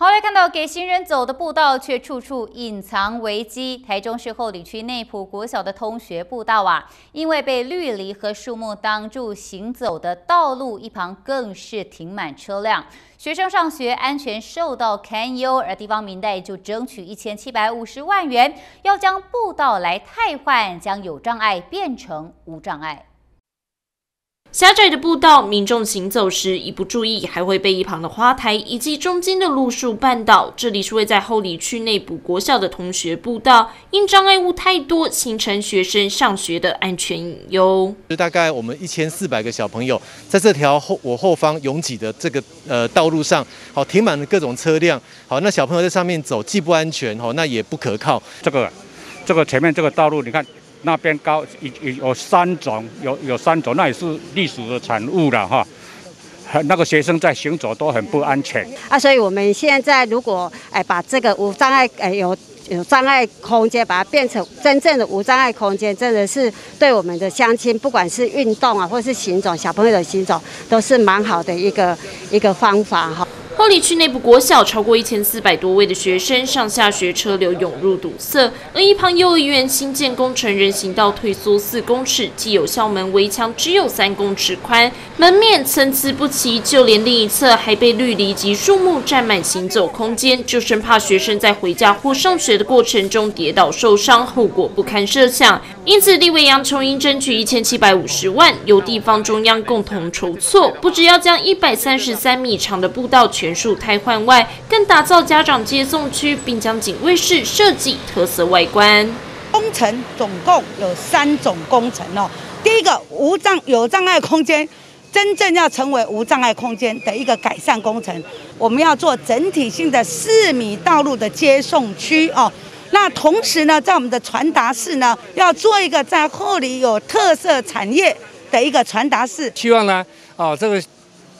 好来看到给行人走的步道，却处处隐藏危机。台中市后里区内埔国小的通学步道啊，因为被绿篱和树木挡住行走的道路，一旁更是停满车辆，学生上学安全受到堪忧。而地方民代就争取一千七百五十万元，要将步道来汰换，将有障碍变成无障碍。狭窄的步道，民众行走时一不注意，还会被一旁的花台以及中间的路树绊倒。这里是位在后里区内部国校的同学步道，因障碍物太多，形成学生上学的安全隐忧。就大概我们一千四百个小朋友，在这条后我后方拥挤的这个呃道路上，好停满了各种车辆，好那小朋友在上面走既不安全，好那也不可靠。这个这个前面这个道路，你看。那边高有有有三种，有有三种，那也是历史的产物了哈。那个学生在行走都很不安全啊，所以我们现在如果哎把这个无障碍哎有有障碍空间，把它变成真正的无障碍空间，真的是对我们的乡亲，不管是运动啊，或是行走，小朋友的行走，都是蛮好的一个一个方法哈。后里区内部国小超过一千四百多位的学生上下学车流涌入堵塞，而一旁幼儿园新建工程人行道退缩四公尺，既有校门围墙只有三公尺宽，门面参差不齐，就连另一侧还被绿篱及树木占满行走空间，就生怕学生在回家或上学的过程中跌倒受伤，后果不堪设想。因此，立委杨琼英争取一千七百五十万，由地方中央共同筹措，不只要将一百三十三米长的步道全。全数汰换外，更打造家长接送区，并将警卫室设计特色外观。工程总共有三种工程哦。第一个无障有障碍空间，真正要成为无障碍空间的一个改善工程，我们要做整体性的四米道路的接送区哦。那同时呢，在我们的传达室呢，要做一个在后里有特色产业的一个传达室。希望呢，哦这个。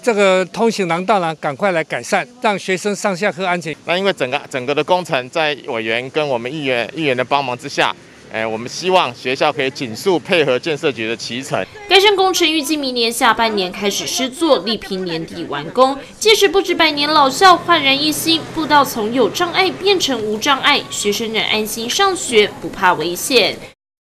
这个通行廊道呢，赶快来改善，让学生上下课安全。那因为整个整个的工程在委员跟我们议员议员的帮忙之下，哎，我们希望学校可以紧速配合建设局的启程。该项工程预计明年下半年开始施作，力平年底完工。届时不止百年老校焕然一新，步道从有障碍变成无障碍，学生能安心上学，不怕危险。